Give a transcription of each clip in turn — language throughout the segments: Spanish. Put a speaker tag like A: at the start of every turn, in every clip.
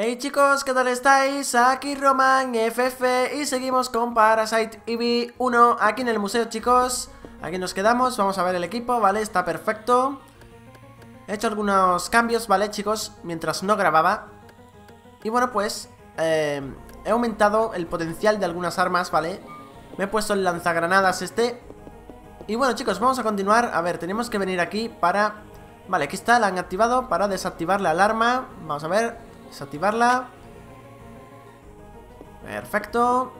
A: Hey chicos, ¿qué tal estáis? Aquí Roman FF y seguimos con Parasite EV1 aquí en el museo chicos Aquí nos quedamos, vamos a ver el equipo, ¿vale? Está perfecto He hecho algunos cambios, ¿vale chicos? Mientras no grababa Y bueno pues, eh, he aumentado el potencial de algunas armas, ¿vale? Me he puesto el lanzagranadas este Y bueno chicos, vamos a continuar A ver, tenemos que venir aquí para... Vale, aquí está, la han activado para desactivar la alarma Vamos a ver Desactivarla Perfecto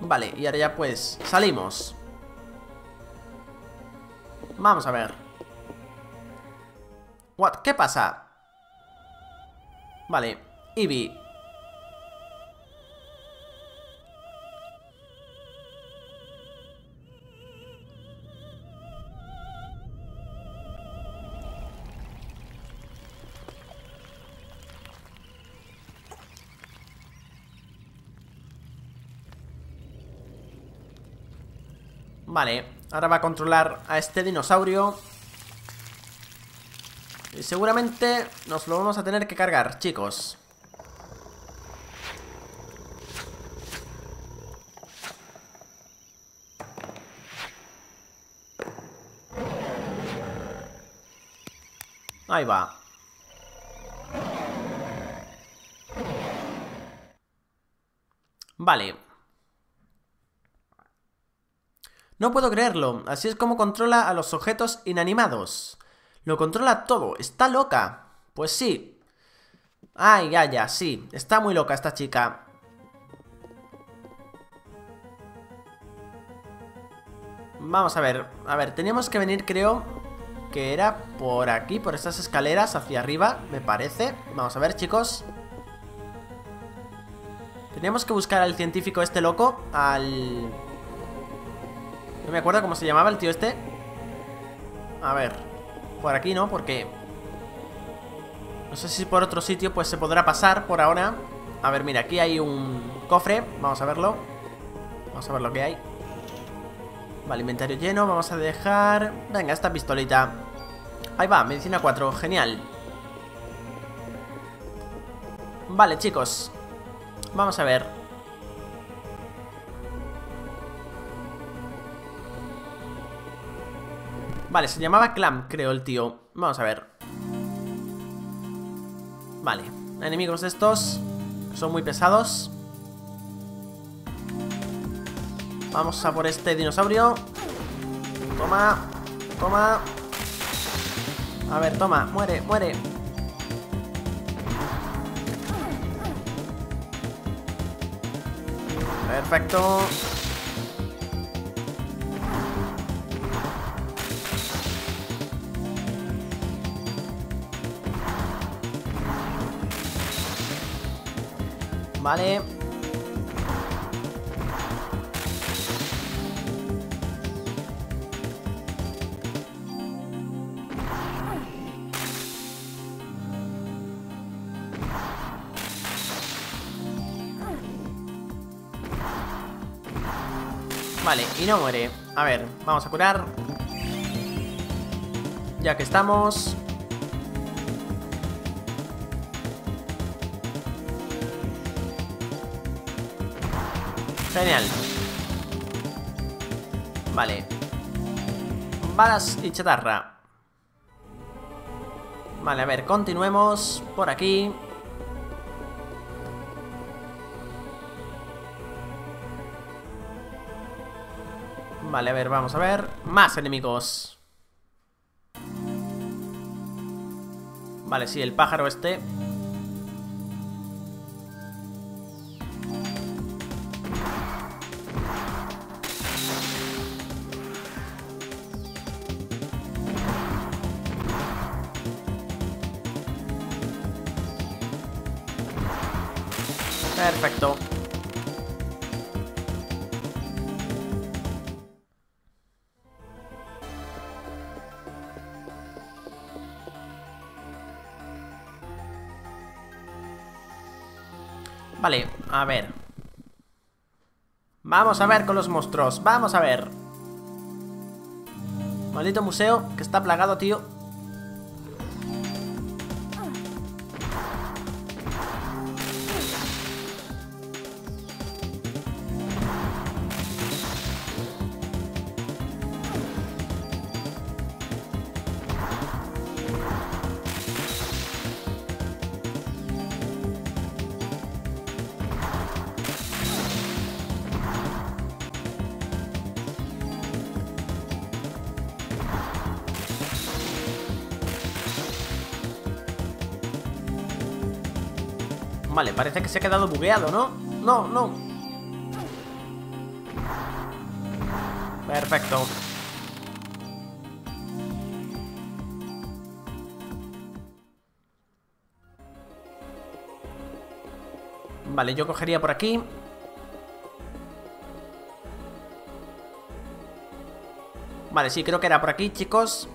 A: Vale, y ahora ya pues salimos Vamos a ver What? ¿Qué pasa? Vale, Eevee Vale, ahora va a controlar a este dinosaurio. Y seguramente nos lo vamos a tener que cargar, chicos. Ahí va. Vale No puedo creerlo, así es como controla a los objetos inanimados. Lo controla todo, está loca. Pues sí. Ay, ya, ya, sí, está muy loca esta chica. Vamos a ver, a ver, teníamos que venir, creo, que era por aquí, por estas escaleras hacia arriba, me parece. Vamos a ver, chicos. Teníamos que buscar al científico este loco, al... No me acuerdo cómo se llamaba el tío este. A ver Por aquí no, porque No sé si por otro sitio pues se podrá pasar por ahora. A ver, mira, aquí hay un cofre. Vamos a verlo. Vamos a ver lo que hay. Vale, inventario lleno, vamos a dejar Venga, esta pistolita. Ahí va, medicina 4, genial. Vale, chicos Vamos a ver Vale, se llamaba Clam, creo, el tío. Vamos a ver. Vale, enemigos estos Son muy pesados. Vamos a por este dinosaurio. Toma Toma. A ver, toma, muere, muere. Perfecto Vale. Vale, y no muere. A ver, vamos a curar. Ya que estamos Genial. Vale. Balas y chatarra. Vale, a ver, continuemos Por aquí. Vale, a ver, vamos a ver. Más enemigos. Vale, sí, el pájaro este a ver. Vamos a ver con los monstruos Vamos a ver. Maldito museo que está plagado, tío Vale, parece que se ha quedado bugueado, ¿no? No, no. Perfecto. Vale, yo cogería por aquí Vale, sí, creo que era por aquí, chicos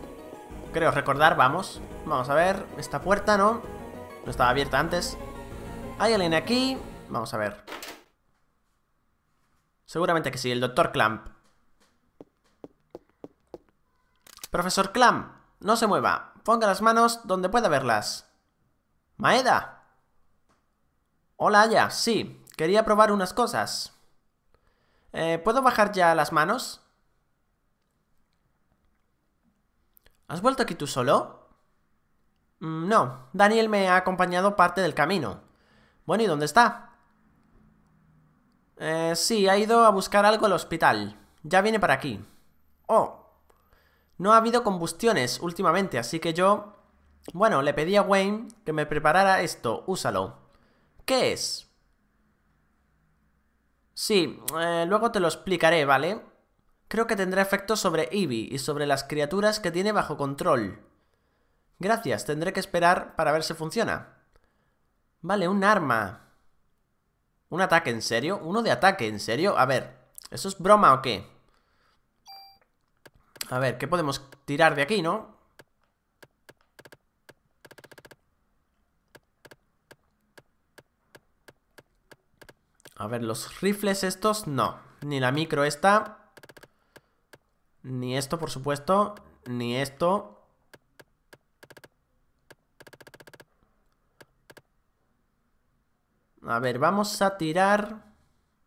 A: Creo recordar, vamos Vamos a ver, esta puerta, ¿no? No estaba abierta antes ¿Hay alguien aquí? Vamos a ver Seguramente que sí, el doctor Clamp Profesor Clamp, no se mueva Ponga las manos donde pueda verlas Maeda Hola, Aya, sí Quería probar unas cosas eh, ¿Puedo bajar ya las manos? ¿Has vuelto aquí tú solo? Mm, no, Daniel me ha acompañado parte del camino. Bueno, ¿y dónde está? Eh, sí, ha ido a buscar algo al hospital. Ya viene para aquí. Oh. No ha habido combustiones últimamente, así que yo... Bueno, le pedí a Wayne que me preparara esto. Úsalo. ¿Qué es? Sí, eh, luego te lo explicaré, ¿vale? Creo que tendrá efecto sobre Eevee y sobre las criaturas que tiene bajo control. Gracias, tendré que esperar para ver si funciona. Vale, un arma. ¿Un ataque en serio? ¿Uno de ataque en serio? A ver, ¿eso es broma o qué? A ver, ¿qué podemos tirar de aquí, no? A ver, los rifles estos, no. Ni la micro esta. Ni esto, por supuesto. Ni esto. A ver, vamos a tirar...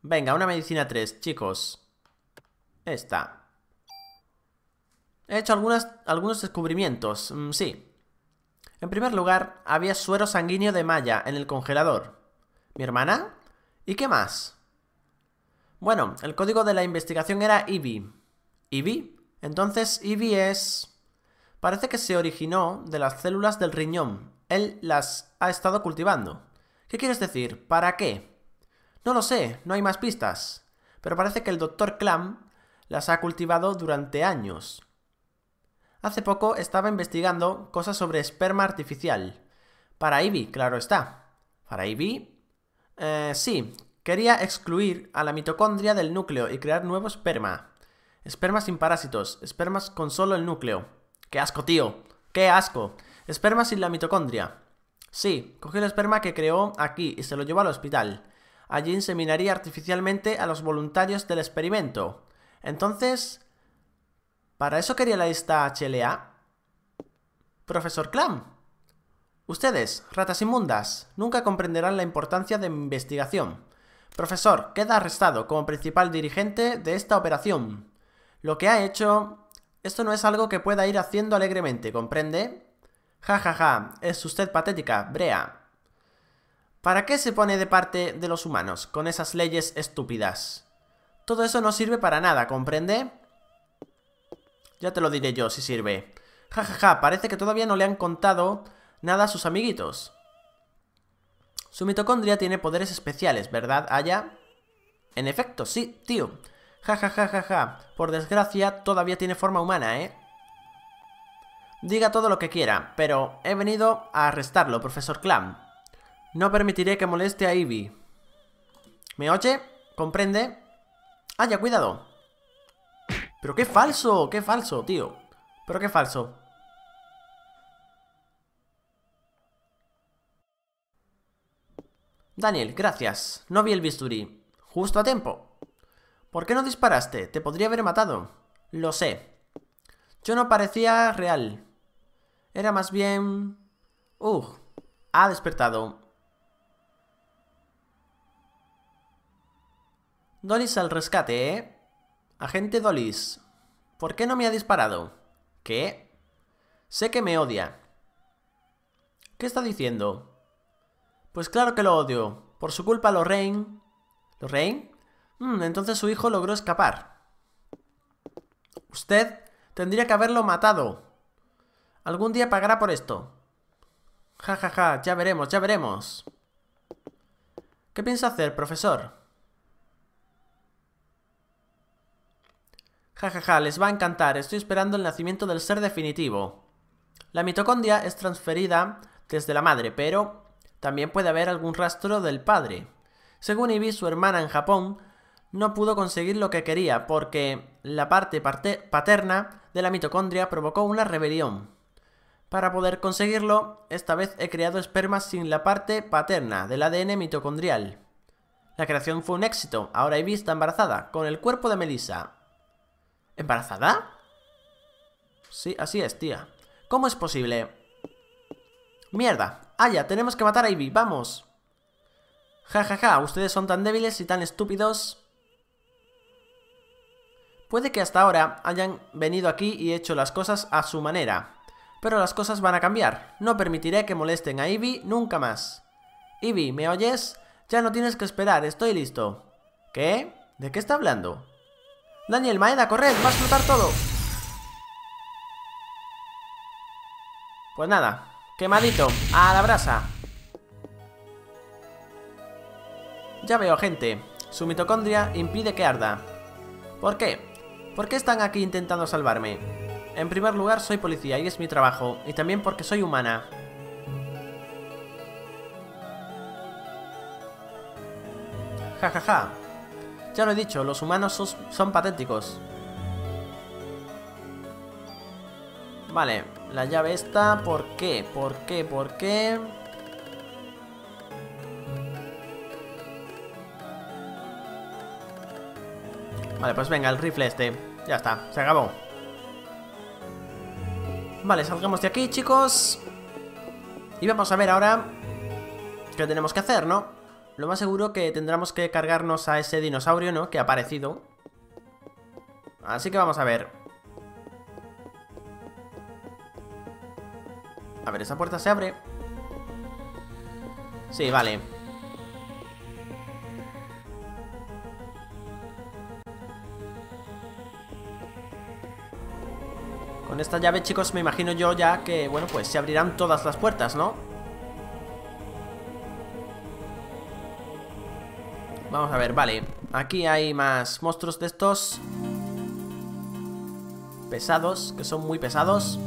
A: Venga, una medicina 3, chicos. Esta. He hecho algunos descubrimientos, mm, sí. En primer lugar, había suero sanguíneo de Maya en el congelador. ¿Mi hermana? ¿Y qué más? Bueno, el código de la investigación era Eevee. ¿Eevee? Entonces Eevee es... Parece que se originó de las células del riñón. Él las ha estado cultivando. ¿Qué quieres decir? ¿Para qué? No lo sé, no hay más pistas. Pero parece que el Dr. Clam las ha cultivado durante años. Hace poco estaba investigando cosas sobre esperma artificial. Para Eevee, claro está. ¿Para Eevee? Eh, sí, quería excluir a la mitocondria del núcleo y crear nuevo esperma. Espermas sin parásitos. Espermas con solo el núcleo. ¡Qué asco, tío! ¡Qué asco! Espermas sin la mitocondria. Sí, cogió el esperma que creó aquí y se lo llevó al hospital. Allí inseminaría artificialmente a los voluntarios del experimento. Entonces... ¿Para eso quería la lista HLA? Profesor Clam. Ustedes, ratas inmundas, nunca comprenderán la importancia de mi investigación. Profesor, queda arrestado como principal dirigente de esta operación. Lo que ha hecho... Esto no es algo que pueda ir haciendo alegremente, ¿comprende? Ja, ja, ja, es usted patética, Brea. ¿Para qué se pone de parte de los humanos con esas leyes estúpidas? Todo eso no sirve para nada, ¿comprende? Ya te lo diré yo si sirve. Ja, ja, ja, parece que todavía no le han contado nada a sus amiguitos. Su mitocondria tiene poderes especiales, ¿verdad, Aya? En efecto, sí, tío. Ja, ja, ja, ja, ja. Por desgracia, todavía tiene forma humana, ¿eh? Diga todo lo que quiera, pero he venido a arrestarlo, profesor Clam. No permitiré que moleste a Ivy. ¿Me oye? ¿Comprende? ¡Aya, cuidado! ¡Pero qué falso! ¡Qué falso, tío! ¿Pero qué falso? Daniel, gracias. No vi el bisturí. Justo a tiempo. ¿Por qué no disparaste? Te podría haber matado. Lo sé. Yo no parecía real. Era más bien... Ugh. Ha despertado. Dolis al rescate, ¿eh? Agente Dolis. ¿Por qué no me ha disparado? ¿Qué? Sé que me odia. ¿Qué está diciendo? Pues claro que lo odio. Por su culpa Lorraine... ¿Lorraine? Mm, entonces su hijo logró escapar. Usted tendría que haberlo matado. Algún día pagará por esto. Ja, ja, ja, ya veremos, ya veremos. ¿Qué piensa hacer, profesor? Ja, ja, ja, les va a encantar. Estoy esperando el nacimiento del ser definitivo. La mitocondria es transferida desde la madre, pero también puede haber algún rastro del padre. Según Ivy, su hermana en Japón no pudo conseguir lo que quería porque la parte paterna de la mitocondria provocó una rebelión. Para poder conseguirlo, esta vez he creado espermas sin la parte paterna del ADN mitocondrial. La creación fue un éxito, ahora Ivy está embarazada, con el cuerpo de Melissa. ¿Embarazada? Sí, así es, tía. ¿Cómo es posible? ¡Mierda! ¡Aya! Tenemos que matar a Ivy, ¡vamos! Ja, ja, ja, ustedes son tan débiles y tan estúpidos. Puede que hasta ahora hayan venido aquí y hecho las cosas a su manera. Pero las cosas van a cambiar. No permitiré que molesten a Ivy nunca más. Ivy, ¿me oyes? Ya no tienes que esperar, estoy listo. ¿Qué? ¿De qué está hablando? Daniel, Maeda, corred, va a explotar todo. Pues nada, quemadito, a la brasa. Ya veo, gente. Su mitocondria impide que arda. ¿Por qué? ¿Por qué están aquí intentando salvarme? En primer lugar, soy policía y es mi trabajo, y también porque soy humana. Ja, ja, ja. Ya lo he dicho, los humanos son patéticos. Vale, la llave esta, ¿por qué? ¿Por qué? ¿Por qué? Vale, pues venga, el rifle este. Ya está, se acabó. Vale, salgamos de aquí, chicos. Y vamos a ver ahora qué tenemos que hacer, ¿no? Lo más seguro que tendremos que cargarnos a ese dinosaurio, ¿no? Que ha aparecido. Así que vamos a ver. A ver, esa puerta se abre. Sí, vale. Con esta llave, chicos, me imagino yo ya que, bueno, pues se abrirán todas las puertas, ¿no? Vamos a ver, vale. Aquí hay más monstruos de estos. Pesados, que son muy pesados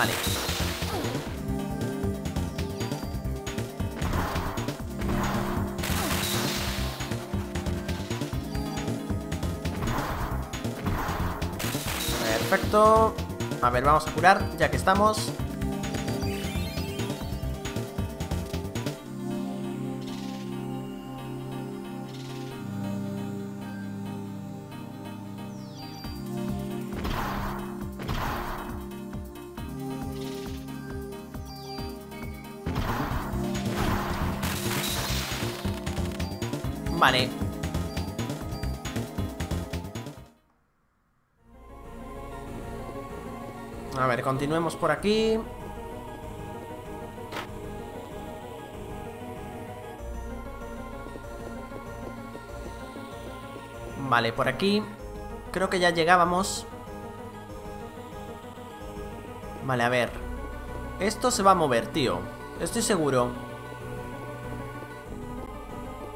A: Vale. Perfecto. A ver, vamos a curar, ya que estamos. Continuemos por aquí. Vale, por aquí. Creo que ya llegábamos. Vale, a ver. Esto se va a mover, tío. Estoy seguro.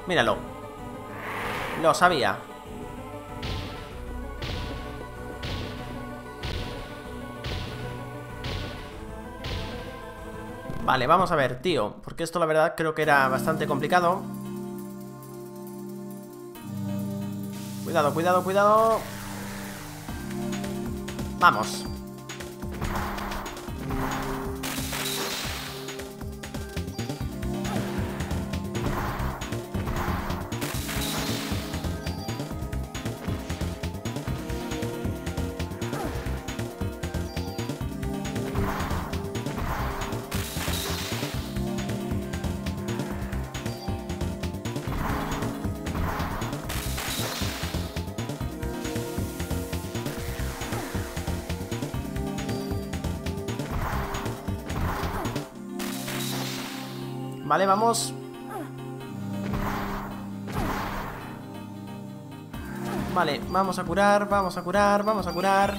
A: Míralo. Lo sabía. Vale, vamos a ver, tío Porque esto la verdad creo que era bastante complicado. Cuidado, cuidado, cuidado. Vamos Vale, vamos. Vale, vamos a curar, vamos a curar, vamos a curar.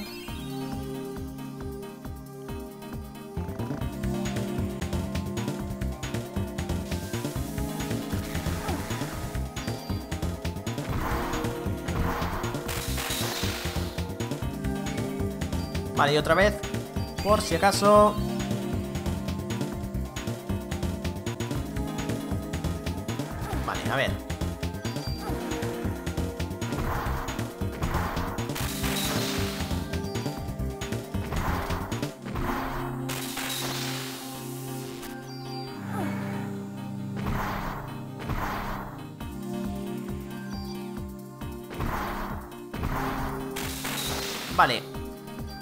A: Vale, otra vez, por si acaso. A ver. Vale.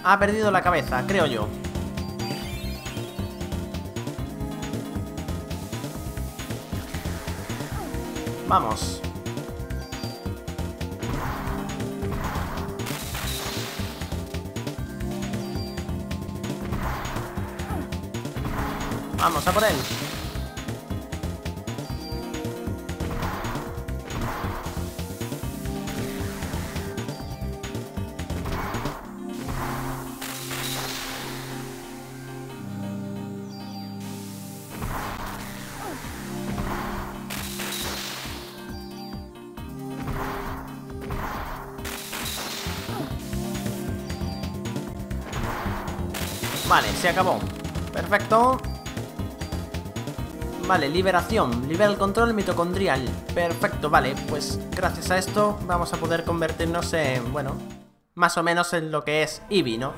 A: Ha perdido la cabeza, creo yo. Vamos. Vamos a por él. Se acabó. Perfecto. Vale, liberación. Libera el control mitocondrial. Perfecto, vale. Pues gracias a esto vamos a poder convertirnos en, bueno, más o menos en lo que es Eevee, ¿no?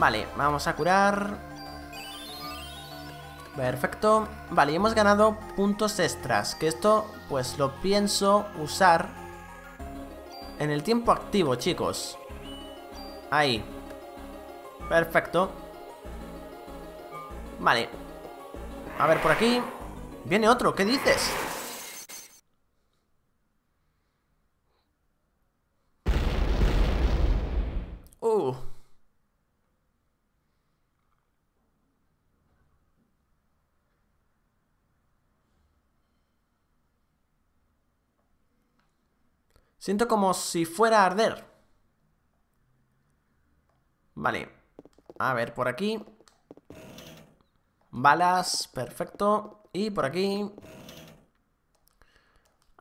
A: Vale, vamos a curar. Perfecto. Vale, y hemos ganado puntos extras. Que esto, pues lo pienso usar en el tiempo activo, chicos. Ahí. Perfecto. Vale. A ver, por aquí. Viene otro, ¿qué dices? Uh. Siento como si fuera a arder. Vale. A ver, por aquí. Balas, perfecto. Y por aquí.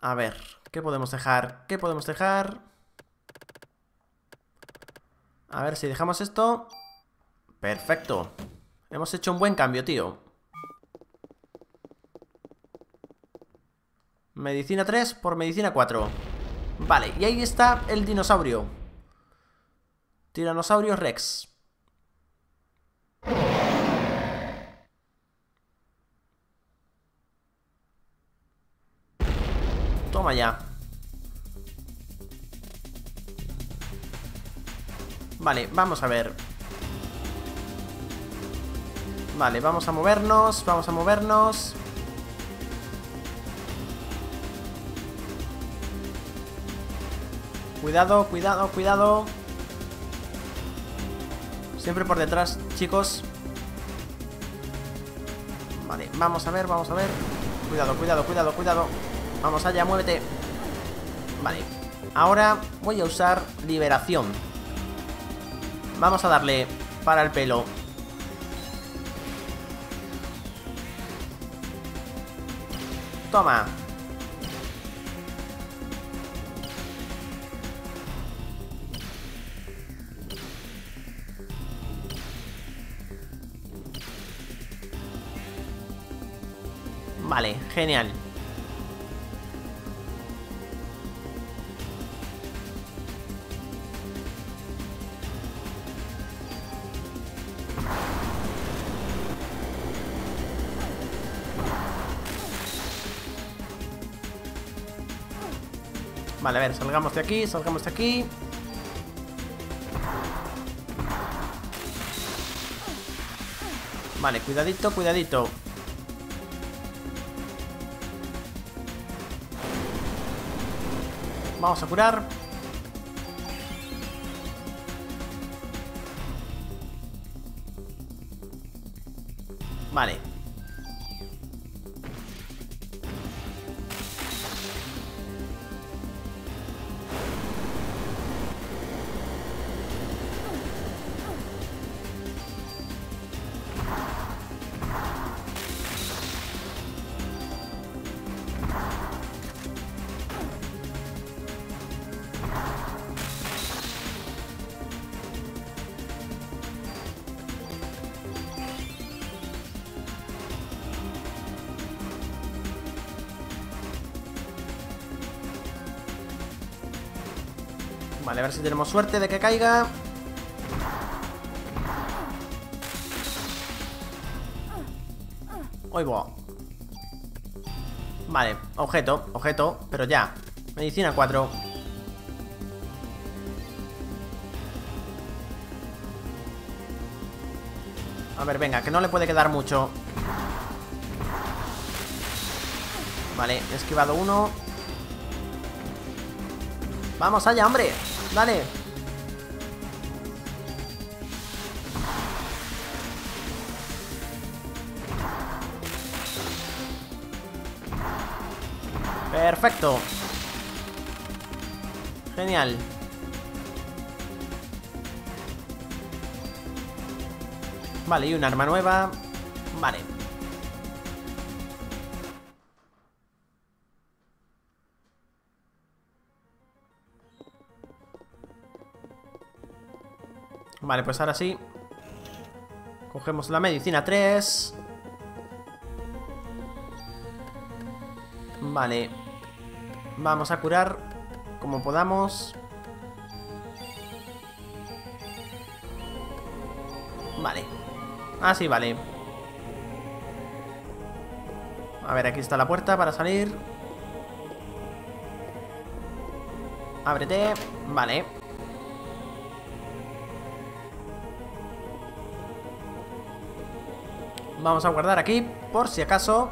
A: A ver, ¿qué podemos dejar? ¿Qué podemos dejar? A ver si dejamos esto. Perfecto. Hemos hecho un buen cambio, tío. Medicina 3 por medicina 4. Vale, y ahí está el dinosaurio. Tiranosaurio Rex. Toma ya. Vale, vamos a ver. Vale, vamos a movernos, vamos a movernos. Cuidado, cuidado, cuidado. Siempre por detrás, chicos. Vale, vamos a ver, vamos a ver. Cuidado, cuidado, cuidado, cuidado. Vamos allá, muévete. Vale. Ahora voy a usar liberación. Vamos a darle para el pelo. Toma. Vale, genial. Vale, a ver, salgamos de aquí, salgamos de aquí. Vale, cuidadito, cuidadito. Vamos a curar. Vale. A ver si tenemos suerte de que caiga. Oigo. Vale, objeto, objeto, pero ya. Medicina 4. A ver, venga, que no le puede quedar mucho. Vale, he esquivado uno. Vamos allá, hombre. Dale. Perfecto. Genial. Vale, y un arma nueva. Vale. Vale, pues ahora sí. Cogemos la medicina 3. Vale. Vamos a curar como podamos. Vale. Ah, sí, vale. A ver, aquí está la puerta para salir. Ábrete. Vale. Vamos a guardar aquí, por si acaso.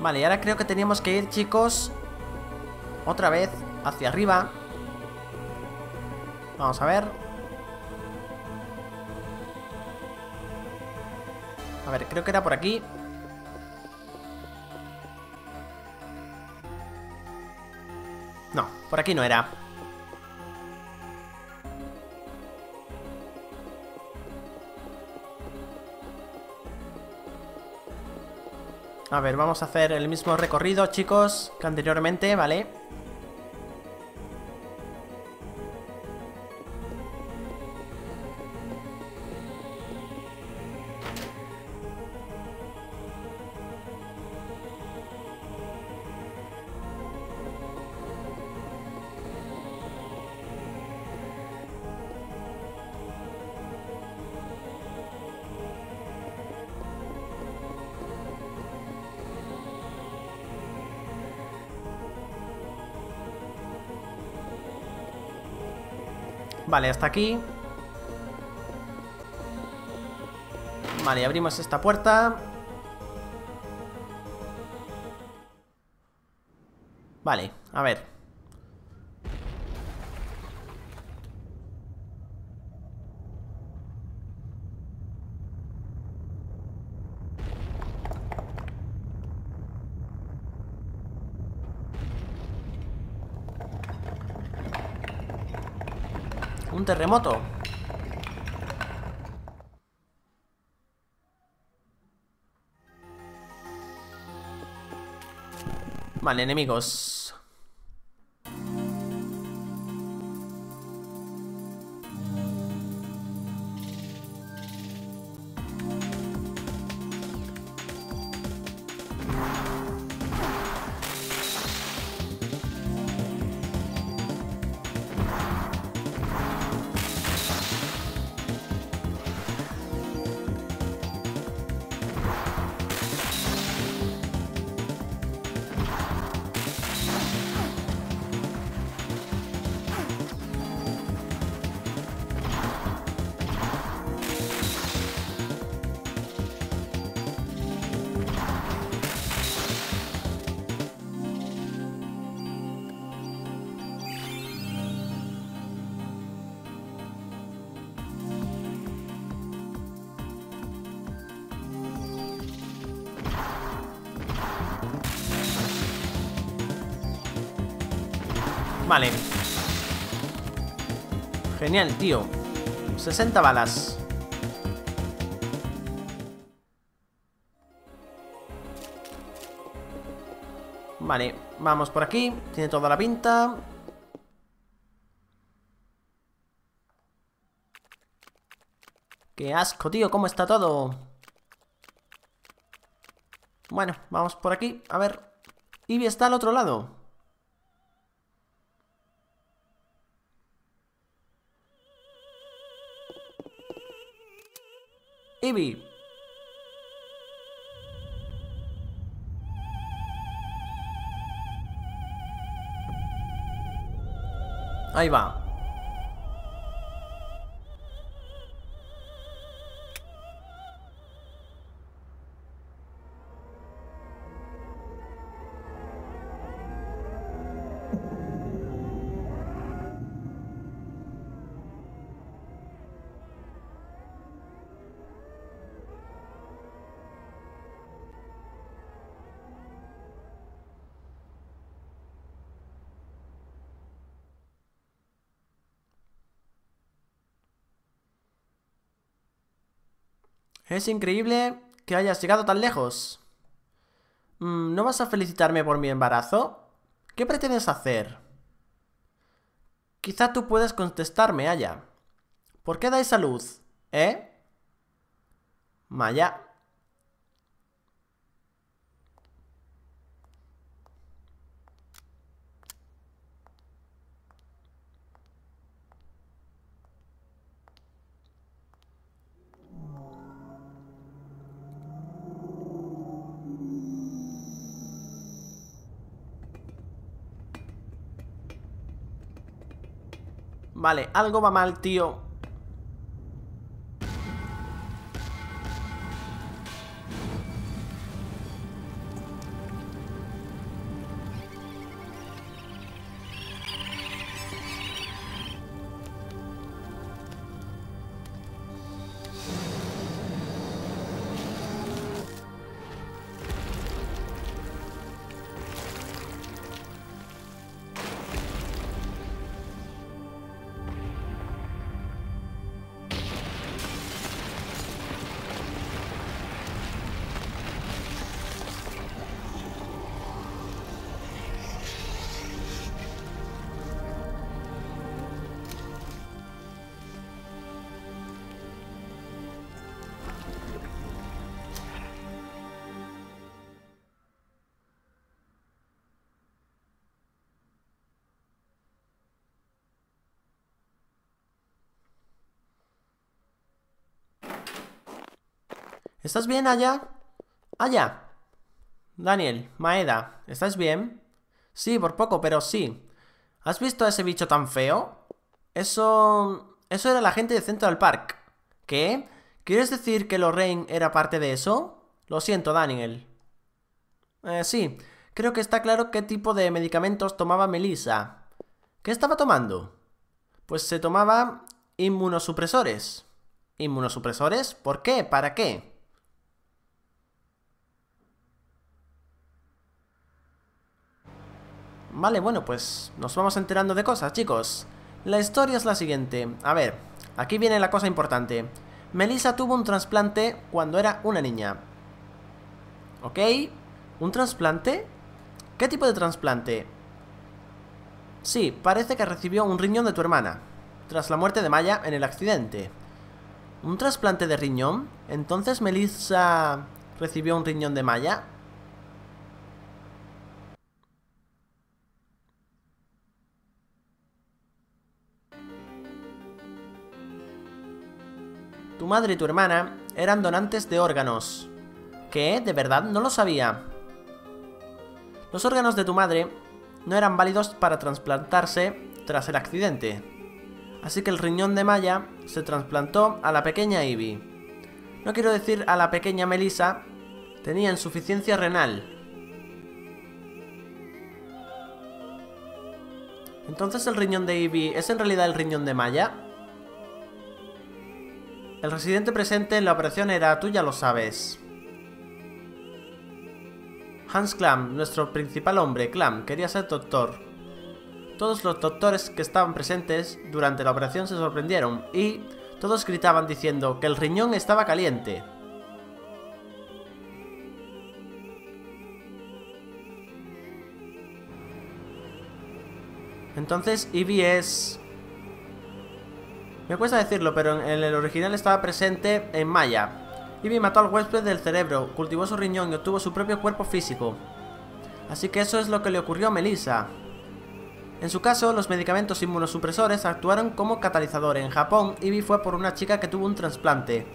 A: Vale, y ahora creo que teníamos que ir, chicos Otra vez hacia arriba Vamos a ver ver, creo que era por aquí No, por aquí no era A ver, vamos a hacer el mismo recorrido, chicos, que anteriormente, ¿vale? Vale, hasta aquí. Vale, abrimos esta puerta. Vale, a ver Un terremoto. Vale, enemigos. Vale. Genial, tío. 60 balas. Vale, vamos por aquí. Tiene toda la pinta. Qué asco, tío, cómo está todo Bueno, vamos por aquí. A ver, Ivy está al otro lado. Ivy. Ahí va. Es increíble que hayas llegado tan lejos. Mm, ¿No vas a felicitarme por mi embarazo? ¿Qué pretendes hacer? Quizá tú puedas contestarme, Aya. ¿Por qué dais a luz? ¿Eh? Maya. Vale, algo va mal, tío. ¿Estás bien, Aya? Aya. Daniel, Maeda, ¿estás bien? Sí, por poco, pero sí. ¿Has visto a ese bicho tan feo? Eso... Eso era la gente de Central Park. ¿Qué? ¿Quieres decir que Lorraine era parte de eso? Lo siento, Daniel. Eh, sí. Creo que está claro qué tipo de medicamentos tomaba Melissa. ¿Qué estaba tomando? Pues se tomaba inmunosupresores. ¿Inmunosupresores? ¿Por qué? ¿Para qué? Vale, bueno, pues nos vamos enterando de cosas, chicos. La historia es la siguiente. A ver, aquí viene la cosa importante. Melissa tuvo un trasplante cuando era una niña. ¿Ok? ¿Un trasplante? ¿Qué tipo de trasplante? Sí, parece que recibió un riñón de tu hermana, tras la muerte de Maya en el accidente. ¿Un trasplante de riñón? ¿Entonces Melissa recibió un riñón de Maya? Tu madre y tu hermana eran donantes de órganos. ¿Qué? ¿De verdad? No lo sabía. Los órganos de tu madre no eran válidos para trasplantarse tras el accidente. Así que el riñón de Maya se trasplantó a la pequeña Ivy. No quiero decir a la pequeña Melissa, tenía insuficiencia renal. Entonces el riñón de Ivy es en realidad el riñón de Maya. El residente presente en la operación era tú ya lo sabes. Hans Klam, nuestro principal hombre, Klam, quería ser doctor. Todos los doctores que estaban presentes durante la operación se sorprendieron y todos gritaban diciendo que el riñón estaba caliente. Entonces Ivy es... Me cuesta decirlo, pero en el original estaba presente en Maya. Ivy mató al huésped del cerebro, cultivó su riñón y obtuvo su propio cuerpo físico. Así que eso es lo que le ocurrió a Melissa. En su caso, los medicamentos inmunosupresores actuaron como catalizador. En Japón, Ivy fue por una chica que tuvo un trasplante.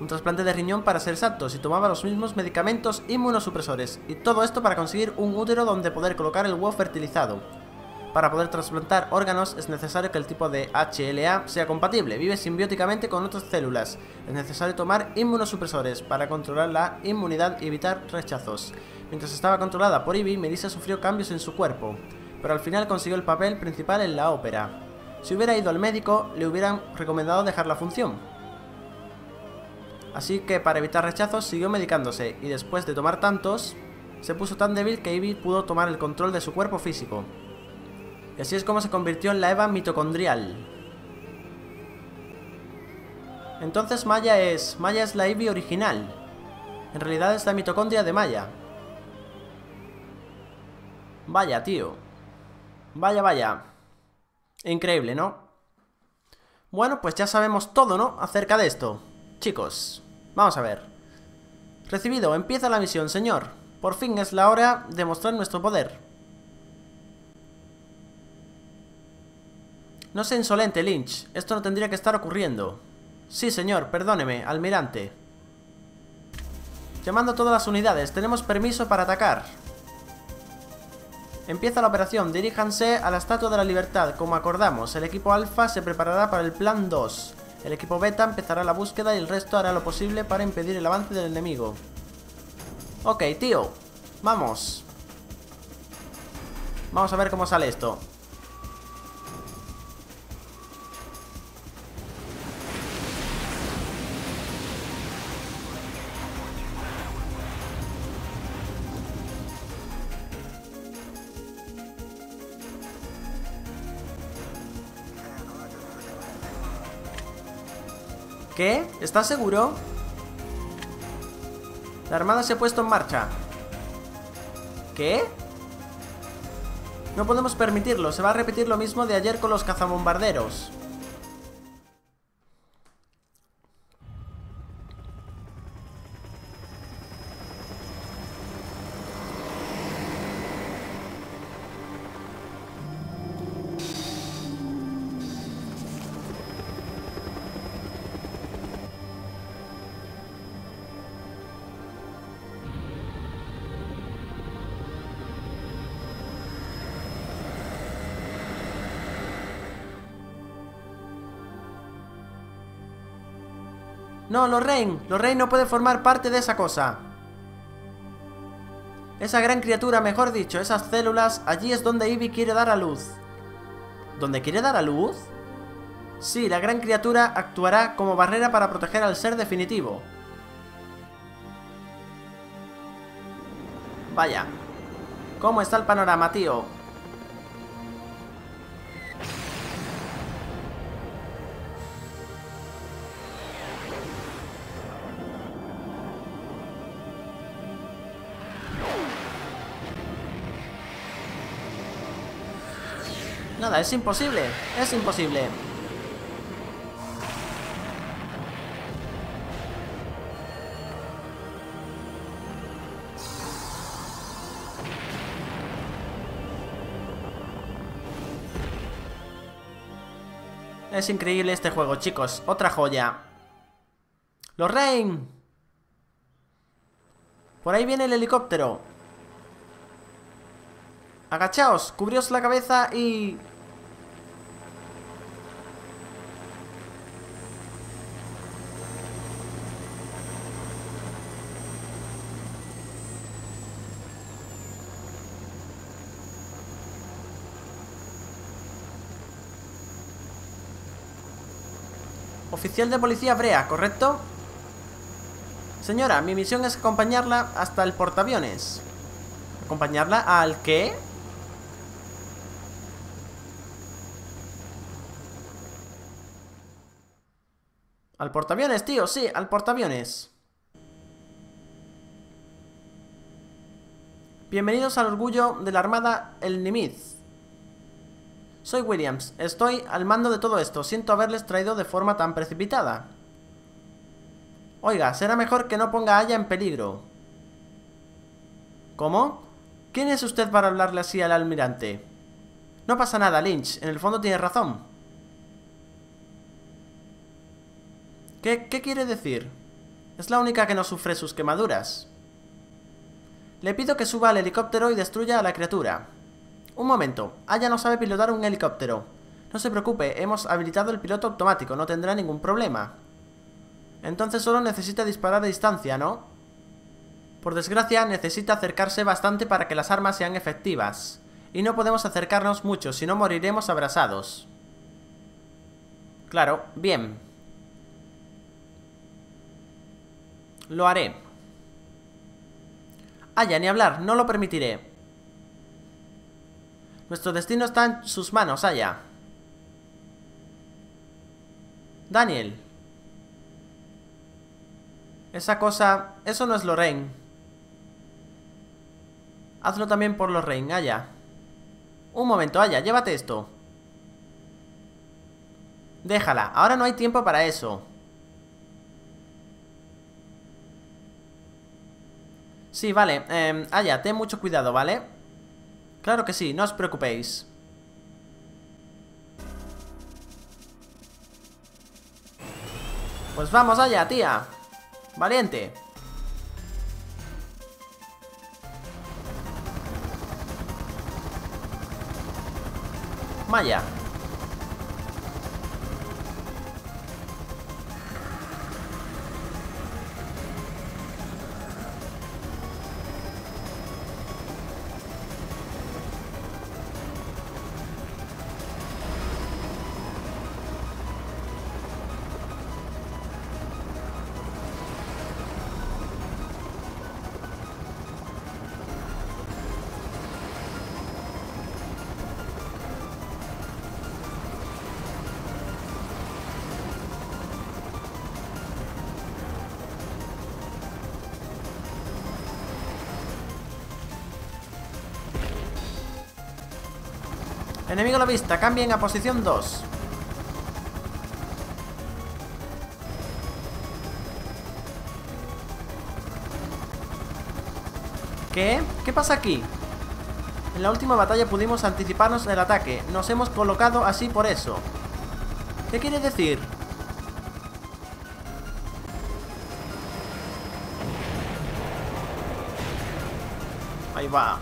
A: Un trasplante de riñón para ser exactos y tomaba los mismos medicamentos inmunosupresores. Y todo esto para conseguir un útero donde poder colocar el huevo fertilizado. Para poder trasplantar órganos es necesario que el tipo de HLA sea compatible, vive simbióticamente con otras células. Es necesario tomar inmunosupresores para controlar la inmunidad y evitar rechazos. Mientras estaba controlada por Ivy, Melissa sufrió cambios en su cuerpo, pero al final consiguió el papel principal en la ópera. Si hubiera ido al médico, le hubieran recomendado dejar la función. Así que para evitar rechazos siguió medicándose y después de tomar tantos, se puso tan débil que Ivy pudo tomar el control de su cuerpo físico. Y así es como se convirtió en la Eva mitocondrial. Entonces Maya es... Maya es la Ivy original. En realidad es la mitocondria de Maya. Vaya, tío. Vaya, vaya. Increíble, ¿no? Bueno, pues ya sabemos todo, ¿no? Acerca de esto. Chicos, vamos a ver. Recibido, empieza la misión, señor. Por fin es la hora de mostrar nuestro poder. No sea insolente, Lynch. Esto no tendría que estar ocurriendo. Sí, señor, perdóneme, almirante. Llamando a todas las unidades, tenemos permiso para atacar. Empieza la operación, diríjanse a la Estatua de la Libertad, como acordamos. El equipo Alpha se preparará para el Plan 2. El equipo Beta empezará la búsqueda y el resto hará lo posible para impedir el avance del enemigo. Ok, tío. Vamos. Vamos a ver cómo sale esto. ¿Qué? ¿Estás seguro? La armada se ha puesto en marcha. ¿Qué? No podemos permitirlo, se va a repetir lo mismo de ayer con los cazabombarderos. No, Lorraine. Lorraine no puede formar parte de esa cosa. Esa gran criatura, mejor dicho, esas células, allí es donde Ivy quiere dar a luz. ¿Dónde quiere dar a luz? Sí, la gran criatura actuará como barrera para proteger al ser definitivo. Vaya. ¿Cómo está el panorama, tío? Nada, es imposible. Es imposible. Es increíble este juego, chicos. Otra joya. ¡Lorraine! Por ahí viene el helicóptero. Agachaos, cubríos la cabeza y... Oficial de policía Brea, ¿correcto? Señora, mi misión es acompañarla hasta el portaaviones. ¿Acompañarla al qué? Al portaaviones, tío, sí, al portaaviones. Bienvenidos al orgullo de la Armada El Nimiz. Soy Williams. Estoy al mando de todo esto. Siento haberles traído de forma tan precipitada. Oiga, será mejor que no ponga a Aya en peligro. ¿Cómo? ¿Quién es usted para hablarle así al almirante? No pasa nada, Lynch. En el fondo tiene razón. ¿Qué, qué quiere decir? Es la única que no sufre sus quemaduras. Le pido que suba al helicóptero y destruya a la criatura. Un momento, Aya no sabe pilotar un helicóptero. No se preocupe, hemos habilitado el piloto automático, no tendrá ningún problema. Entonces solo necesita disparar a distancia, ¿no? Por desgracia, necesita acercarse bastante para que las armas sean efectivas. Y no podemos acercarnos mucho, si no moriremos abrasados. Claro, bien. Lo haré. Aya, ni hablar, no lo permitiré. Nuestro destino está en sus manos, Aya. Daniel. Esa cosa... Eso no es Lorraine. Hazlo también por Lorraine, Aya. Un momento, Aya, llévate esto. Déjala, ahora no hay tiempo para eso. Sí, vale. Eh, Aya, ten mucho cuidado, ¿vale? Claro que sí, no os preocupéis. Pues vamos allá, tía. Valiente. Maya. Enemigo a la vista, cambien a posición 2 ¿Qué? ¿Qué pasa aquí? En la última batalla pudimos anticiparnos el ataque Nos hemos colocado así por eso ¿Qué quiere decir? Ahí va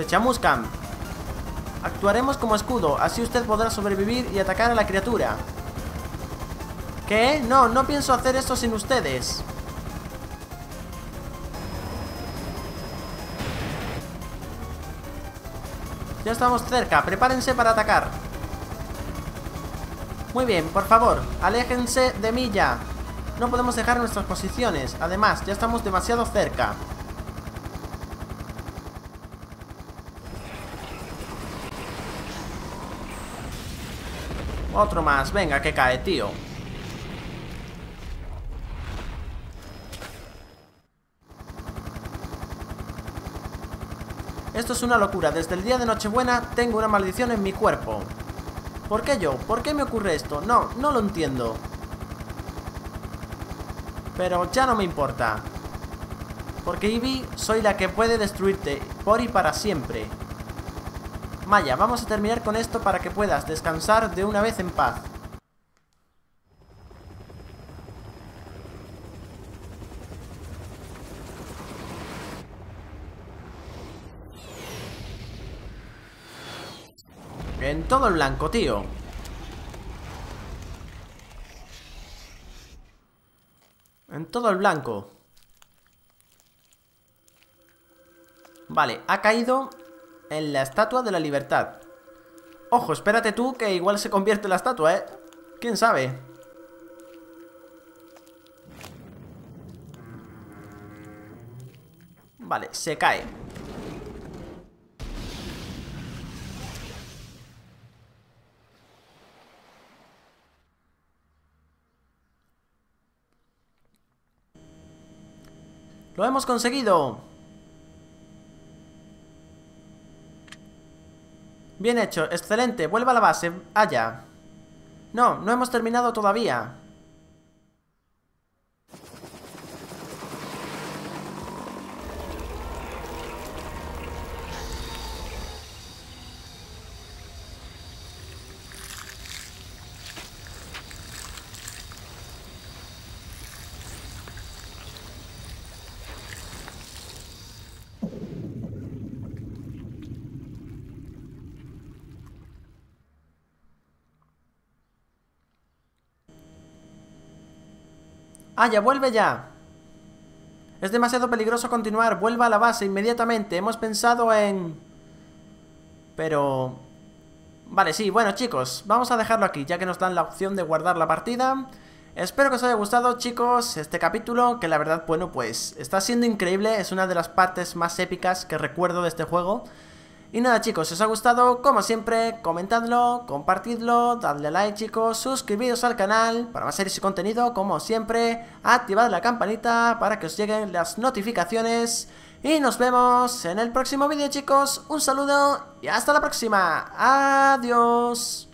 A: se chamuscan. Actuaremos como escudo, así usted podrá sobrevivir y atacar a la criatura. ¿Qué? No, no pienso hacer esto sin ustedes. Ya estamos cerca, prepárense para atacar. Muy bien, por favor, aléjense de mí ya. No podemos dejar nuestras posiciones, además, ya estamos demasiado cerca. Otro más, venga, que cae, tío. Esto es una locura, desde el día de Nochebuena tengo una maldición en mi cuerpo. ¿Por qué yo? ¿Por qué me ocurre esto? No, no lo entiendo. Pero ya no me importa. Porque Ivy soy la que puede destruirte por y para siempre Maya, vamos a terminar con esto para que puedas descansar de una vez en paz. En todo el blanco, tío. En todo el blanco. Vale, ha caído en la estatua de la libertad. Ojo, espérate tú que igual se convierte en la estatua, ¿eh? ¿Quién sabe? Vale, se cae. ¡Lo hemos conseguido! Bien hecho, excelente, vuelva a la base, allá. No, no hemos terminado todavía. ¡Ah, ya vuelve ya! Es demasiado peligroso continuar. Vuelva a la base inmediatamente. Hemos pensado en... Pero... Vale, sí, bueno chicos, vamos a dejarlo aquí, ya que nos dan la opción de guardar la partida. Espero que os haya gustado, chicos, este capítulo, que la verdad, bueno, pues está siendo increíble, es una de las partes más épicas que recuerdo de este juego. Y nada chicos, si os ha gustado, como siempre, comentadlo, compartidlo, dadle like chicos, suscribiros al canal para más series y contenido, como siempre, activad la campanita para que os lleguen las notificaciones. Y nos vemos en el próximo vídeo chicos, un saludo y hasta la próxima, adiós.